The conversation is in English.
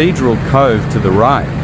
Cathedral Cove to the right.